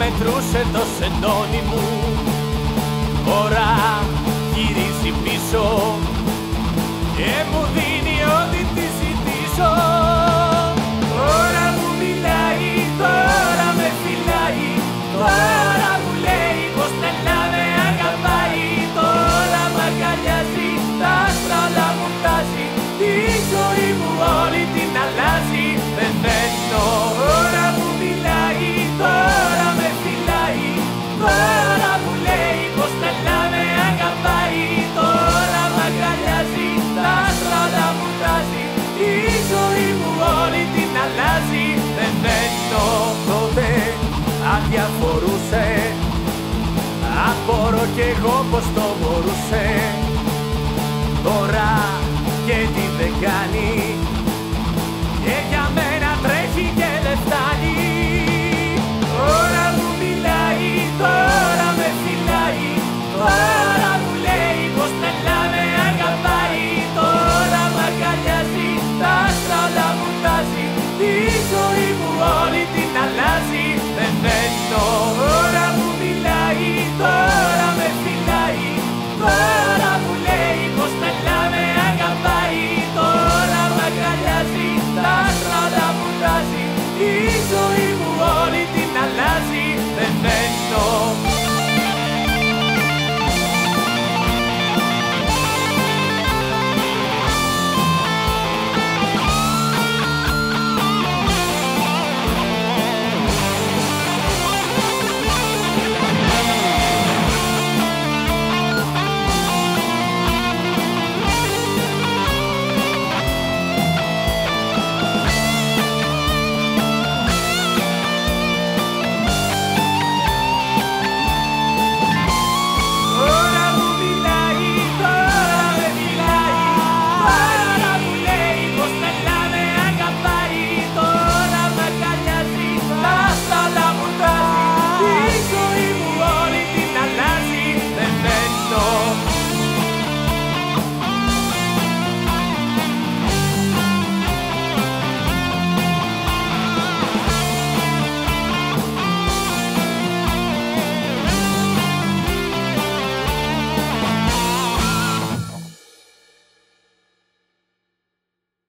μετρούσε το σεντόνι μου. Τώρα γυρίζει πίσω και μου δίνει Ξέρω κι εγώ πως το μπορούσε. Τώρα και τι δεν κάνει. Cristo.